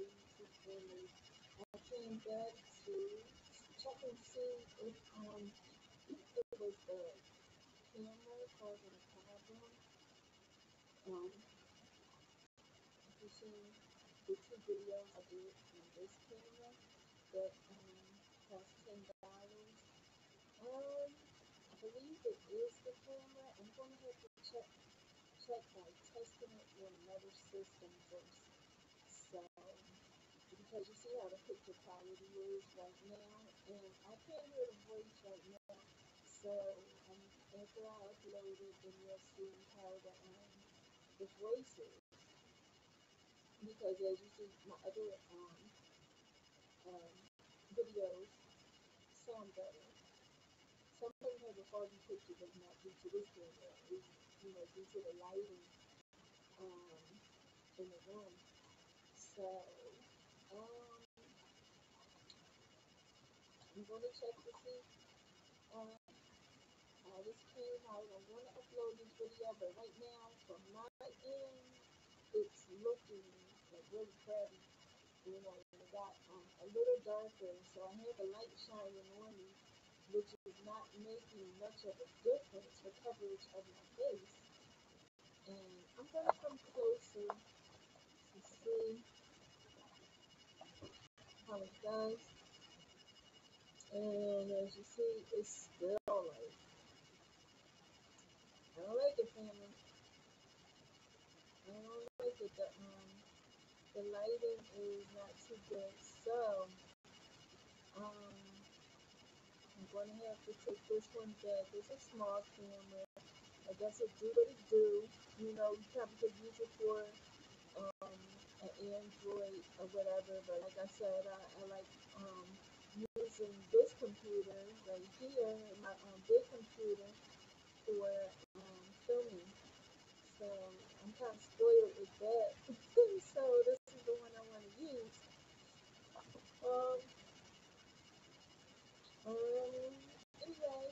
YouTube family. I came back to check and see if um if it was the camera causing a problem. Um, if you seen the two videos I did on this camera that um cost ten dollars. Um, I believe it is the camera. I'm gonna have to check check by testing it on another system first. So because you see how the picture quality is right now, and I can't hear the voice right now. So um, after I upload it, then you'll see how the um the voice is. Because as you see, my other um um videos sound better. Something has a foggy picture, but not due to this camera. You know due to the lighting um in the room. So um I'm gonna check to see um how this came out. I'm gonna upload this video, but right now from my end, it's looking like really crabby. You know, it got um, a little darker, so I have the light shining on me, which is not making much of a difference for coverage of my face. And I'm gonna come closer to see how it does. And as you see, it's still like I don't like it, family. I don't like it. The um the lighting is not too good. So um I'm gonna have to take this one back. It's a small camera. I guess it do what it do. You know, you probably could use it for an Android or whatever, but like I said, I, I like um using this computer right here, my um, big computer for um filming. So I'm kind of spoiled with that. so this is the one I want to use. Um, um, anyway,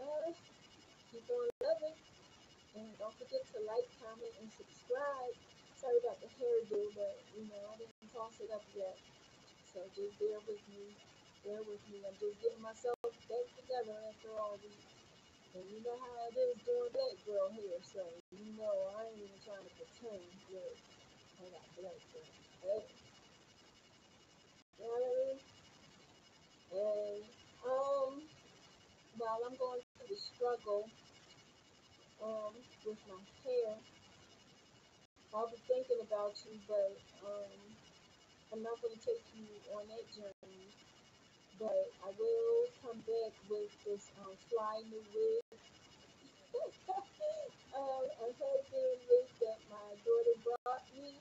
uh, keep on loving. And don't forget to like, comment, and subscribe. Hairdo, but you know, I didn't toss it up yet. So just bear with me. Bear with me. I'm just getting myself back together after all these. And you know how it is doing black girl hair, so you know I ain't even trying to pretend. Look, I got black girl. Hey, mean? And um, while I'm going through the struggle um with my hair, I'll be thinking about you, but um, I'm not going to take you on that journey. But I will come back with this um, fly new wig. um, a headband wig that my daughter brought me.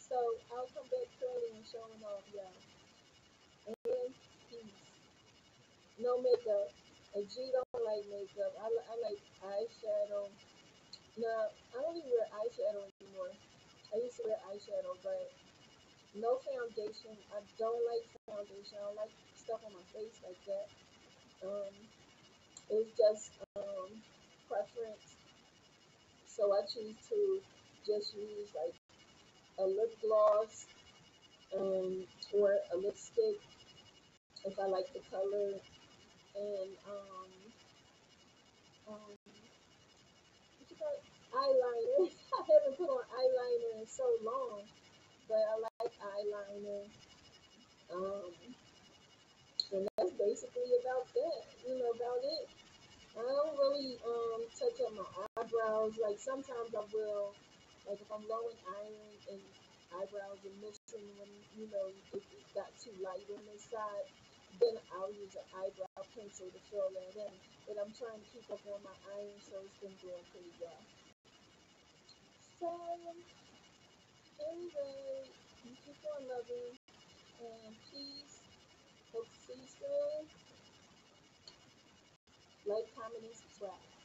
So I'll come back training and showing off, y'all. And peace. No makeup. And G don't like makeup. I, I like eyeshadow. No, I don't even wear eyeshadow anymore. I used to wear eyeshadow, but no foundation. I don't like foundation. I don't like stuff on my face like that. Um, it's just um preference. So I choose to just use like a lip gloss um or a lipstick if I like the color and um um eyeliner. I haven't put on eyeliner in so long, but I like eyeliner. Um and that's basically about that. You know about it. I don't really um touch up my eyebrows. Like sometimes I will, like if I'm low in iron and eyebrows are missing when you know it, it got too light on this side, then I'll use an eyebrow pencil to fill that in. But I'm trying to keep up on my iron, so it's been doing pretty well. So anyway, keep on loving and peace. Hope to see you soon. Like, comment, and subscribe.